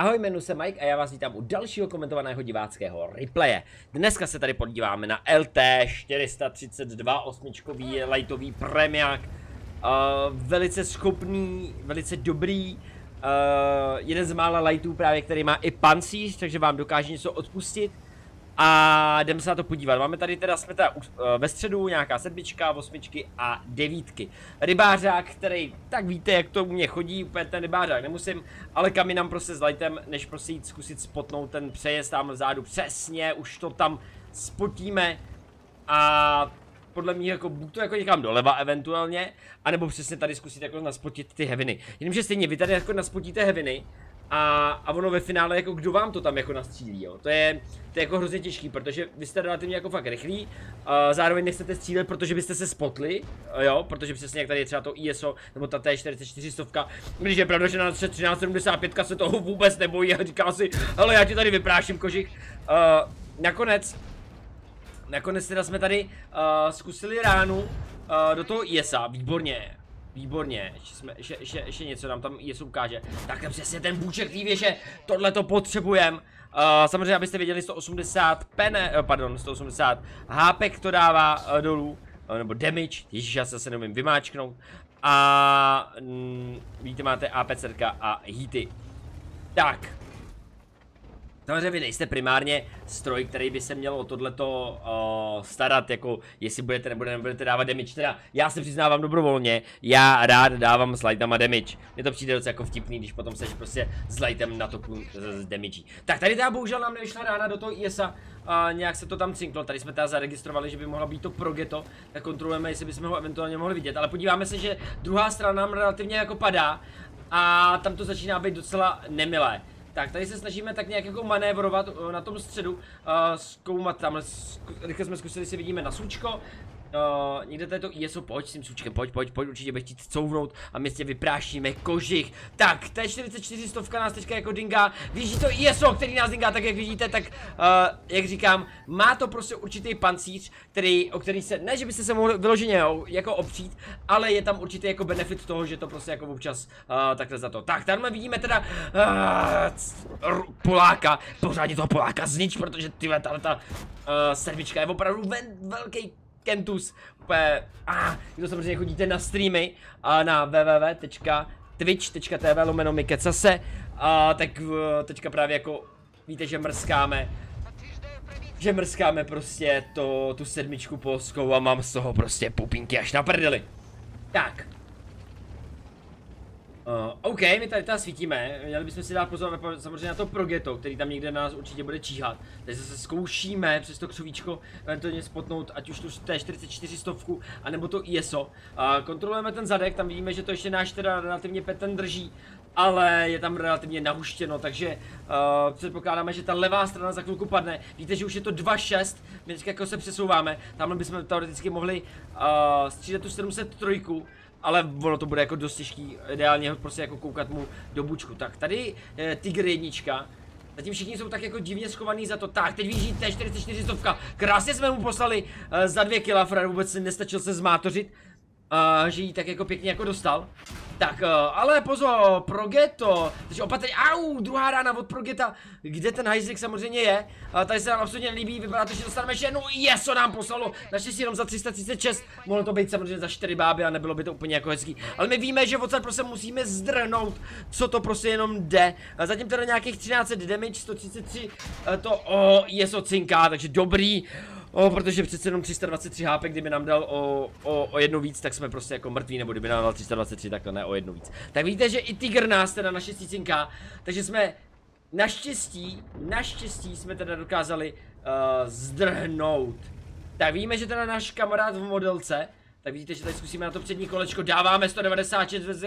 Ahoj, jmenuji se Mike a já vás vítám u dalšího komentovaného diváckého replaye. Dneska se tady podíváme na LT 432 osmičkový lightový premiák. Uh, velice schopný, velice dobrý, uh, jeden z mála lightů právě, který má i pancíř, takže vám dokáže něco odpustit. A jdeme se na to podívat. Máme tady teda, jsme teda uh, ve středu nějaká sedmička, osmičky a devítky. Rybářák, který, tak víte, jak to u mě chodí, úplně ten rybářák nemusím, ale kam nám prostě s lightem, než prostě jít zkusit spotnout ten přejezd tam vzadu. Přesně, už to tam spotíme. A podle mě jako buď to jako někam doleva eventuálně, anebo přesně tady zkusit jako naspotit ty heviny. Jenomže stejně vy tady jako naspotíte heviny, a, a ono ve finále, jako kdo vám to tam jako nastřílí, jo. To je, to je jako hrozně těžký, protože vy jste relativně jako fakt rychlí, uh, zároveň nechcete střílet, protože byste se spotli, jo, protože přesně jak tady je třeba to ISO, nebo ta T44 stovka, když je pravda, že na 1375 se toho vůbec nebojí a říká si, ale já ti tady vypráším kožich. Uh, nakonec, nakonec teda jsme tady uh, zkusili ránu uh, do toho ISA, výborně, Výborně, ještě, jsme, ještě, ještě, ještě něco nám tam Jesu ukáže. Takhle přesně ten bůček té věže, tohle to potřebujem. Uh, samozřejmě, abyste věděli, 180 pene, uh, pardon, 180 HP to dává uh, dolů, uh, nebo damage, ježiš, já se neumím vymáčknout. A mm, víte, máte APC a hity. Tak, Samozřejmě vy nejste primárně stroj, který by se měl o tohleto uh, starat, jako jestli budete nebo nebudete dávat damage. Teda já se přiznávám dobrovolně, já rád dávám s lightama damage. Mně to přijde docela jako vtipný, když potom seš prostě s lightem na toku z, z damage. Tak tady teda bohužel nám nevyšla rána do toho ISA, a nějak se to tam cinklo, tady jsme teda zaregistrovali, že by mohla být to Progeto, tak kontrolujeme, jestli bychom ho eventuálně mohli vidět, ale podíváme se, že druhá strana nám relativně jako padá a tam to začíná být docela nemilé. Tak, tady se snažíme tak nějak jako manévrovat uh, na tom středu, uh, zkoumat tam, rychle jsme zkusili si vidíme na slučko, Uh, někde tady to ISO, pojď s tím sučkem, pojď, pojď, pojď, určitě bych chtít couvnout a my tě vyprášíme kožich. Tak, je 44 stovka nás teďka jako dinga, víš to ISO, který nás dinga, tak jak vidíte, tak uh, jak říkám, má to prostě určitý pancíř, který, o který se, ne že byste se mohli vyloženě jako opřít, ale je tam určitý jako benefit toho, že to prostě jako občas uh, takhle za to. Tak, tady vidíme teda uh, Poláka, pořádně toho Poláka znič, protože tyhle, ta, ta uh, sedmička je opravdu ven, velký Kentus. Úplně, ah, to samozřejmě chodíte na streamy a na www.twitch.tv lomeno Mikecase, a tak teďka právě jako víte, že mrskáme že mrskáme prostě to, tu sedmičku polskou a mám z toho prostě pupinky až na prdeli. Tak, Uh, OK, my tady teda svítíme, měli bychom si dát pozor samozřejmě na to progeto, který tam někde nás určitě bude číhat. Takže se zkoušíme přes to křovíčko eventuálně spotnout, ať už tu T44 stovku, anebo to ISO. Uh, kontrolujeme ten zadek, tam vidíme, že to ještě náš teda relativně peten drží, ale je tam relativně nahuštěno, takže uh, předpokládáme, že ta levá strana za chvilku padne. Víte, že už je to 2.6, my teď jako se přesouváme, tamhle bychom teoreticky mohli uh, střídat tu 703, ale ono to bude jako dost těžký, ideálně prostě jako koukat mu do bučku. Tak tady e, Tiger jednička, Zatím všichni jsou tak jako divně schovaný za to. Tak, teď vidíte 44 stovka. Krásně jsme mu poslali uh, za dvě kila, Fred vůbec nestačil se zmátořit. Uh, že ji tak jako pěkně jako dostal. Tak, uh, ale pozor, Progeto, takže opatrně, au, druhá rána od Progeta, kde ten hajzlik samozřejmě je. Uh, tady se nám absolutně nelíbí, vypadá to, že dostaneme ještě jednu, jeso nám poslalo, naštěstí jenom za 336, mohlo to být samozřejmě za 4 báby a nebylo by to úplně jako hezký. Ale my víme, že odsaď prostě musíme zdrhnout, co to prostě jenom jde. Uh, zatím teda nějakých 13 damage, 133, uh, to, oh, jeso cinká, takže dobrý. O, protože přece jenom 323 HP, kdyby nám dal o, o, o jednu víc, tak jsme prostě jako mrtví, nebo kdyby nám dal 323, tak to ne o jednu víc. Tak víte, že i Tiger nás teda naše cinká, takže jsme naštěstí, naštěstí jsme teda dokázali uh, zdrhnout. Tak víme, že teda náš kamarád v modelce tak vidíte, že tady zkusíme na to přední kolečko, dáváme 196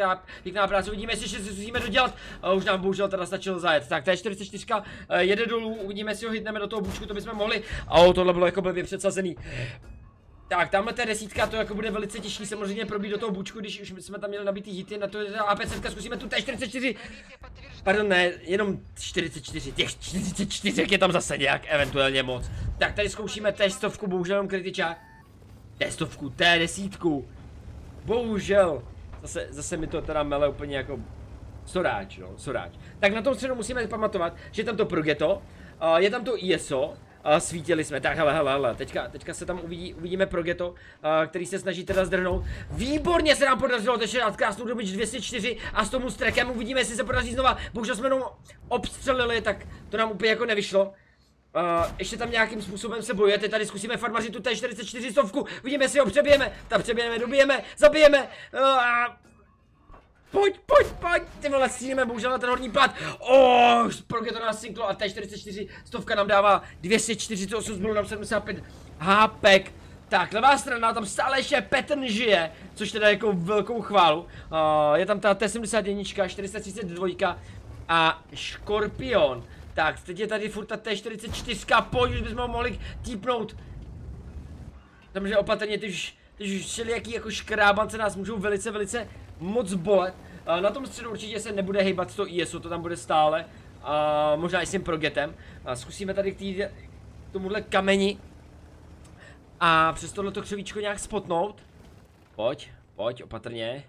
pěkná práce, uvidíme, jestli se zkusíme dodělat, uh, už nám bohužel teda stačilo zajet. Tak to je 44 uh, jede dolů, uvidíme, jestli ho hitneme do toho bučku, to bychom mohli. A oh, tohle bylo jako blbě předsazený. Tak, tamhle ta desítka, to jako bude velice těžší samozřejmě probít do toho bučku, když už jsme tam měli nabitý hity, na to APC, zkusíme tu T44, pardon ne, jenom 44, těch 44 je tam zase nějak eventuálně moc. Tak tady zkoušíme testovku, bohužel jenom kritičák. T100, T10. Bohužel. Zase, zase mi to teda mele úplně jako Soráč, no, Soráč. Tak na tom středu musíme pamatovat, že je tam to Progeto, uh, je tam to ISO, a svítili jsme, tak hele, hele, hele, teďka, teďka se tam uvidí, uvidíme Progeto, uh, který se snaží teda zdrhnout. Výborně se nám podařilo teď dát krásnou dobič 204 a s tomu strekem uvidíme, jestli se podaří znova. Bohužel jsme jenom obstřelili, tak to nám úplně jako nevyšlo. Uh, ještě tam nějakým způsobem se bojujete, tady zkusíme farmařit tu T44 stovku, vidíme, jestli ho přebijeme, tam přebijeme, dobijeme, zabijeme, uh, Pojď, pojď, pojď, ty vole, stíneme bohužel na ten horní pad. Oh, proč to nás synklo a T44 stovka nám dává 248 zbylo nám 75 hápek. Tak, levá strana, tam stále ještě Petr žije, což teda jako velkou chválu. Uh, je tam ta T71, 432 a Škorpion. Tak, teď je tady furt ta T44, pojď, už bychom ho mohli týpnout. Samozřejmě opatrně, ty už, ty už všelijaký jako škrábance nás můžou velice, velice moc bolet. Na tom středu určitě se nebude hejbat to ISO, to tam bude stále. A možná i s tím progetem. A zkusíme tady k, tý, k tomuhle kameni. A přes tohleto křovíčko nějak spotnout. Pojď, pojď, opatrně.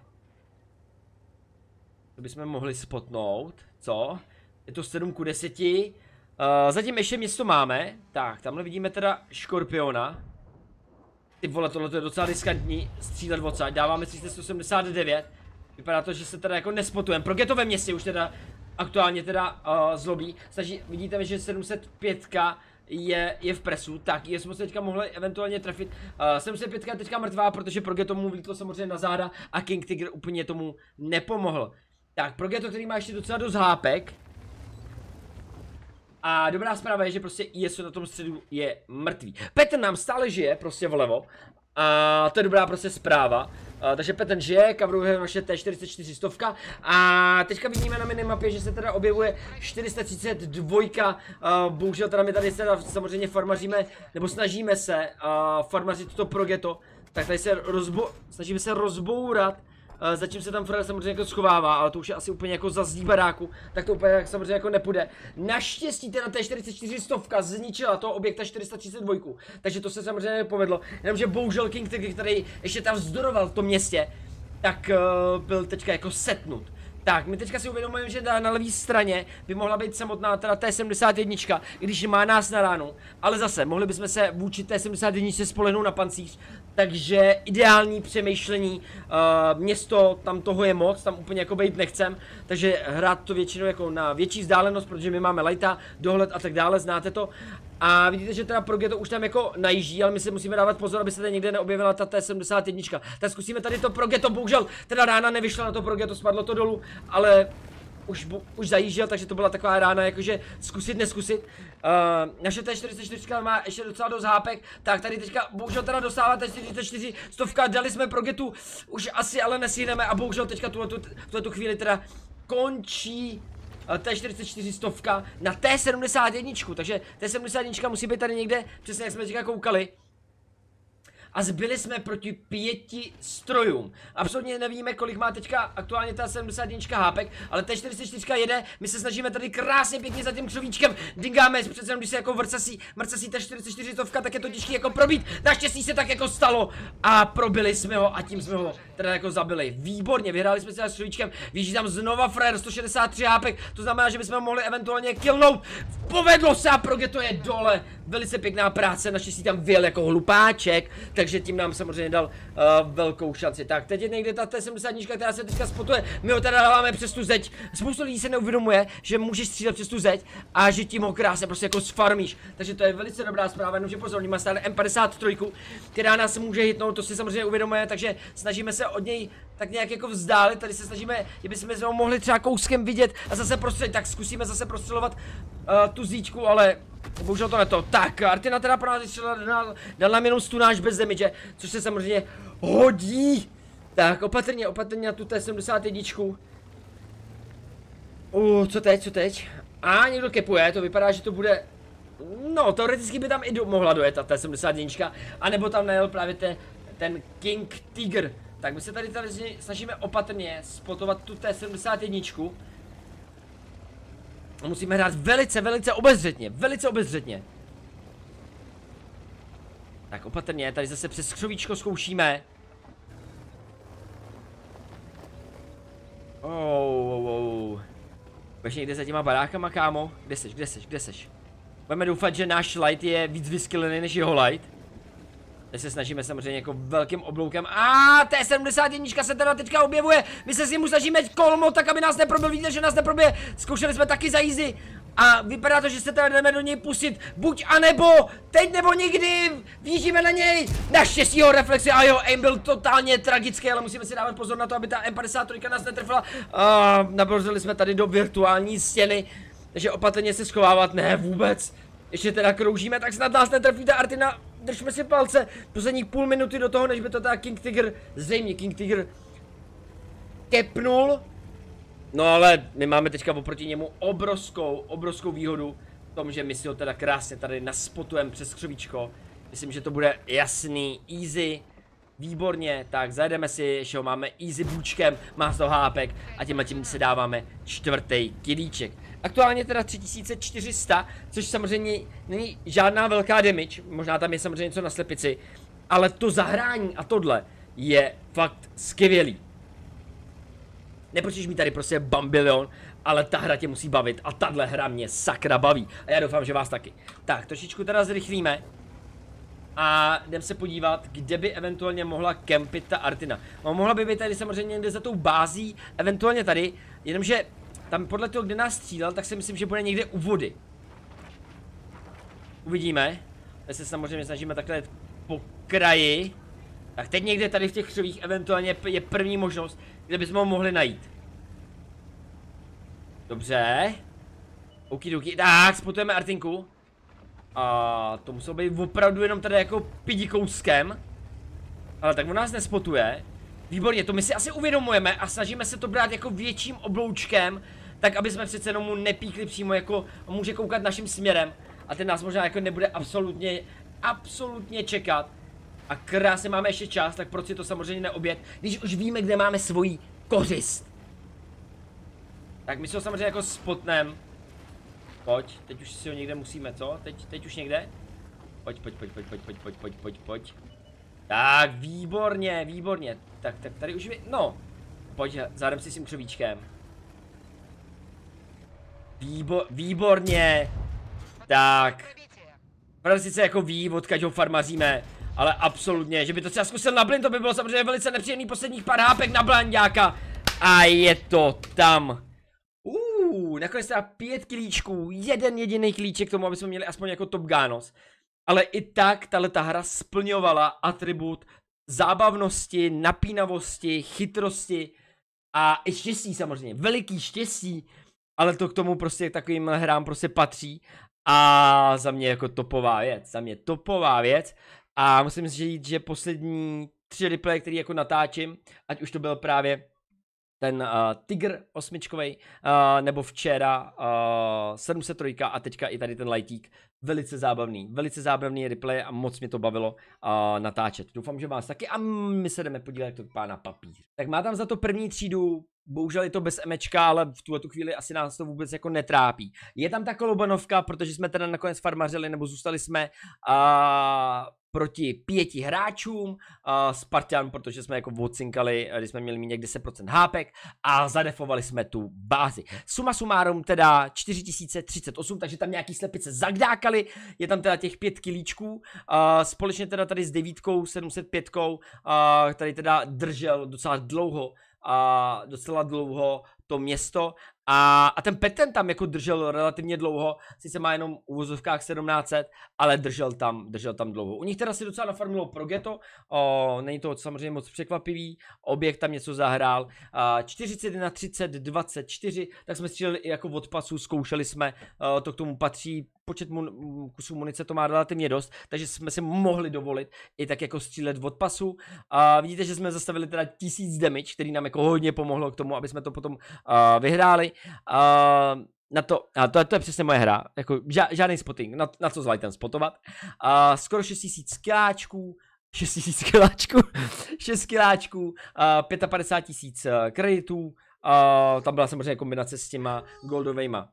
To bychom mohli spotnout. Co? Je to 7 ku 10. Uh, zatím ještě město máme. Tak, tamhle vidíme teda škorpiona. Ty vole, tohle je docela riskantní. Střílet odsaď. Dáváme 389. Vypadá to, že se teda jako nespotujeme. Pro getové městě už teda aktuálně teda uh, zlobí. Snaží, vidíte, že 705 je, je v presu, tak je jsme se teďka mohli eventuálně trefit. Uh, 705 je teďka mrtvá, protože pro Geto mu vlítlo samozřejmě na záda a King Tiger úplně tomu nepomohl. Tak, pro Geto, který má ještě docela dost hápek. A dobrá zpráva je, že prostě ISO na tom středu je mrtvý. Petr nám stále žije, prostě vlevo. A to je dobrá prostě zpráva. Uh, takže Petr žije, coveruje naše T44 stovka a teďka vidíme na minimapě, že se teda objevuje 432, uh, bohužel teda my tady teda samozřejmě farmaříme, nebo snažíme se uh, farmařit to progeto, tak tady se rozbo snažíme se rozbourat zatím se tam Fred samozřejmě jako schovává, ale to už je asi úplně jako za zdí baráku, tak to úplně samozřejmě jako nepůjde. Naštěstí teda té 44 stovka zničila toho objekta 432, takže to se samozřejmě nepovedlo. Jenomže bohužel King který ještě tam vzdoroval v tom městě, tak uh, byl teďka jako setnut. Tak, my teďka si uvědomujeme, že na, na levé straně by mohla být samotná teda T71, i když má nás na ránu. Ale zase, mohli bychom se vůči T71 spolehnout na pancíř. Takže ideální přemýšlení, uh, město, tam toho je moc, tam úplně jako být nechcem. Takže hrát to většinou jako na větší vzdálenost, protože my máme lighta, dohled a tak dále, znáte to. A vidíte, že teda Progeto už tam jako najíždí, ale my si musíme dávat pozor, aby se tady někde neobjevila ta T71. Tak zkusíme tady to Progeto, bohužel teda rána nevyšla na to Progeto, spadlo to dolů, ale už, už zajížděl, takže to byla taková rána, jakože zkusit, neskusit. Uh, naše T44 má ještě docela dost hápek, tak tady teďka bohužel teda dostává T44 stovka, dali jsme Progetu, už asi ale nesíneme a bohužel teďka tuhle tu, tuhle tu chvíli teda končí T44 stovka na T71, takže T71 musí být tady někde, přesně jak jsme teďka koukali a zbyli jsme proti pěti strojům. Absolutně nevíme, kolik má teďka aktuálně ta 71 hápek, ale T44 jede, my se snažíme tady krásně pěkně za tím křovíčkem, dingáme, přece jenom když se jako vrcasí, vrcasí T44 stovka, tak je to těžké jako probít, naštěstí se tak jako stalo a probili jsme ho a tím jsme ho teda jako zabili. Výborně, vyhráli jsme se s křovíčkem, víš, tam znova Frér 163 hápek, to znamená, že bychom ho mohli eventuálně killnout. Povedlo se a Proge to je dole, velice pěkná práce, naštěstí tam vyjel jako hlupáček, takže tím nám samozřejmě dal uh, velkou šanci. Tak, teď je někde ta T70, která se teďka spotuje, my ho teda dáváme přes tu zeď. Spoustu lidí se neuvědomuje, že můžeš střílet přes tu zeď a že tím ho krásně prostě jako sfarmíš. Takže to je velice dobrá zpráva, jenomže pozor, má stále M53, která nás může hitnout, to si samozřejmě uvědomuje, takže snažíme se od něj tak nějak jako vzdálit, tady se snažíme, kdyby jsme ho mohli třeba kouskem vidět a zase prostřelit, tak zkusíme zase prostřelovat uh, tu zíčku, ale Bohužel to neto. Tak, Artina teda pro nás dal, dal nám jenom stunáž bez damage, což se samozřejmě hodí. Tak, opatrně, opatrně na tu T71. Uh, co teď, co teď? A někdo kepuje, to vypadá, že to bude... No, teoreticky by tam i do, mohla dojet ta T71, anebo tam najel právě te, ten King Tiger. Tak my se tady, tady snažíme opatrně spotovat tu T71. Musíme hrát velice, velice obezřetně, velice obezřetně. Tak opatrně, tady zase přes křovíčko zkoušíme. Oh, oh, oh. Budeš někde za těma barákama, kámo? Kde seš, kde seš, kde seš? Budeme doufat, že náš light je víc vyskylený než jeho light. Teď se snažíme samozřejmě jako velkým obloukem. A T71 se teda teďka objevuje. My se s ním snažíme kolmo, tak aby nás neprobil. Víte, že nás neprobije. Zkoušeli jsme taky za easy. A vypadá to, že se teda jdeme do něj pustit. Buď a nebo, teď nebo nikdy. Vjíždíme na něj. Naštěstí jeho reflexy a jeho aim byl totálně tragický, ale musíme si dávat pozor na to, aby ta M53 nás netrfila. A nabrouzili jsme tady do virtuální stěny. Takže opatrně se schovávat, ne vůbec. Ještě teda kroužíme, tak snad nás netrfí ta Artina. Držme si palce. Posledních půl minuty do toho, než by to ta King Tiger, zřejmě King Tiger kepnul. No ale my máme teďka oproti němu obrovskou, obrovskou výhodu v tom, že my si ho teda krásně tady naspotujeme přes křovíčko. Myslím, že to bude jasný, easy, výborně, tak zajedeme si, ještě ho máme easy bůčkem, má toho hápek a tím tím si dáváme čtvrtý kilíček. Aktuálně teda 3400, což samozřejmě není žádná velká damage, možná tam je samozřejmě něco na slepici, ale to zahrání a tohle je fakt skvělý. Nepotřebuješ mi tady prostě bambilion, ale ta hra tě musí bavit a tahle hra mě sakra baví. A já doufám, že vás taky. Tak, trošičku teda zrychlíme. A jdem se podívat, kde by eventuálně mohla kempit ta Artina. No, mohla by být tady samozřejmě někde za tou bází, eventuálně tady, jenomže tam podle toho, kde nás střílel, tak si myslím, že bude někde u vody. Uvidíme. My se samozřejmě snažíme takhle po kraji. Tak teď někde tady v těch křovích eventuálně je první možnost, kde bychom ho mohli najít. Dobře. Okidoki. Tak, spotujeme Artinku. A to muselo být opravdu jenom tady jako pidi kouskem. Ale tak on nás nespotuje. Výborně, to my si asi uvědomujeme a snažíme se to brát jako větším obloučkem, tak aby jsme přece jenom mu nepíkli přímo jako, může koukat naším směrem. A ten nás možná jako nebude absolutně, absolutně čekat. A krásně máme ještě čas, tak proč si to samozřejmě neobět, když už víme, kde máme svoji kořist. Tak my si ho samozřejmě jako spotnem. Pojď, teď už si ho někde musíme, co? Teď, teď už někde? Pojď, pojď, pojď, pojď, pojď, pojď, pojď, pojď, pojď, pojď. Tak, výborně, výborně. Tak, tak tady už, no. Pojď, zádem si s tím křovíčkem. Výbo výborně. Tak. Pravda sice jako ví, odkaď ho farmaříme, ale absolutně, že by to třeba zkusil na blin, to by bylo samozřejmě velice nepříjemný posledních pár hápek na blandáka. A je to tam. Nakonec teda pět klíčků, jeden jediný klíček k tomu, aby jsme měli aspoň jako Top Ganos. Ale i tak tahle ta hra splňovala atribut zábavnosti, napínavosti, chytrosti a i štěstí samozřejmě, veliký štěstí, ale to k tomu prostě takovým hrám prostě patří. A za mě jako topová věc, za mě topová věc. A musím říct, že poslední tři replay, který jako natáčím, ať už to byl právě ten uh, Tiger osmičkový, uh, nebo včera uh, 703 a teďka i tady ten Lightík. Velice zábavný, velice zábavný replay a moc mě to bavilo uh, natáčet. Doufám, že vás taky a my se jdeme podívat, jak to vypadá na papír. Tak má tam za to první třídu, bohužel je to bez emečka, ale v tuhle tu chvíli asi nás to vůbec jako netrápí. Je tam ta kolobanovka, protože jsme teda nakonec farmařili, nebo zůstali jsme uh, proti pěti hráčům, uh, Spartan, protože jsme jako odcinkali, když jsme měli mít někde 10% hápek a zadefovali jsme tu bázi. Suma sumárum teda 4038, takže tam nějaký slepice zagdákali, je tam teda těch pět kilíčků, uh, společně teda tady s devítkou, 705, uh, který teda držel docela dlouho, a docela dlouho to město. A, a ten Peten tam jako držel relativně dlouho, sice má jenom v uvozovkách 1700, ale držel tam, držel tam dlouho. U nich teda si docela nafarmilo pro Geto, o, není to samozřejmě moc překvapivý, objekt tam něco zahrál, a 41, 30, 24, tak jsme stříleli i jako od pasů, zkoušeli jsme, o, to k tomu patří, počet mun, kusů munice to má relativně dost, takže jsme si mohli dovolit i tak jako střílet od pasu. A vidíte, že jsme zastavili teda 1000 damage, který nám jako hodně pomohlo k tomu, aby jsme to potom uh, vyhráli. Uh, na to, a to, to je přesně moje hra, jako ža, žádný spotting, na, na co s Lightem spotovat. Uh, skoro 6000 kiláčků, 6 tisíc kiláčků, 6 kiláčků, uh, 55 tisíc kreditů, uh, tam byla samozřejmě kombinace s těma goldovejma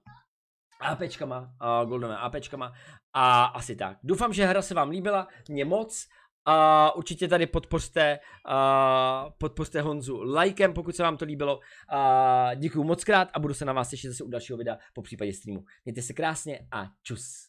APčkama, uh, goldové APčkama a asi tak. Doufám, že hra se vám líbila, mě moc Uh, určitě tady podpořte, uh, podpořte Honzu lajkem, pokud se vám to líbilo. Uh, děkuji moc krát a budu se na vás těšit zase u dalšího videa, po případě streamu. Mějte se krásně a čus.